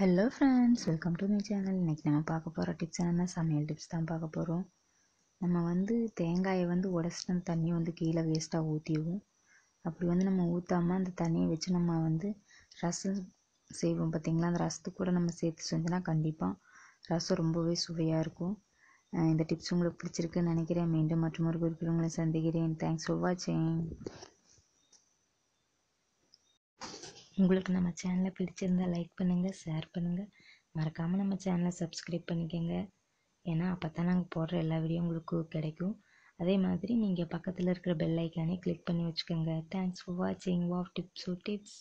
Hello friends welcome to my channel இன்றைக்கி நம்ம பார்க்க போகிற டிப்ஸ் என்னென்னா சமையல் டிப்ஸ் தான் பார்க்க போகிறோம் நம்ம வந்து தேங்காயை வந்து உடச்சிட்டு அந்த தண்ணியை வந்து கீழே வேஸ்ட்டாக ஊற்றிடுவோம் அப்படி வந்து நம்ம ஊற்றாமல் அந்த தண்ணியை வச்சு நம்ம வந்து ரசம் செய்வோம் பார்த்திங்களா? அந்த ரசத்து கூட நம்ம சேர்த்து செஞ்சோன்னா கண்டிப்பாக ரசம் ரொம்பவே சுவையாக இருக்கும். இந்த டிப்ஸ் உங்களுக்கு பிடிச்சிருக்குன்னு நினைக்கிறேன். மீண்டும் மற்றும் ஒரு குறிப்பிட்ட உங்களை சந்திக்கிறேன். தேங்க்ஸ் ஃபார் வாட்சிங் உங்களுக்கு நம்ம சேனலை பிடிச்சிருந்தா லைக் பண்ணுங்கள் ஷேர் பண்ணுங்கள் மறக்காமல் நம்ம சேனலை சப்ஸ்கிரைப் பண்ணிக்கோங்க. ஏன்னா அப்போ தான் நாங்கள் போடுற எல்லா வீடியோ உங்களுக்கு கிடைக்கும். அதே மாதிரி நீங்கள் பக்கத்தில் இருக்கிற பெல் ஐக்கானே கிளிக் பண்ணி வச்சுக்கோங்க. தேங்க்ஸ் ஃபார் வாட்சிங் வாவ் டிப்ஸ் டிப்ஸ்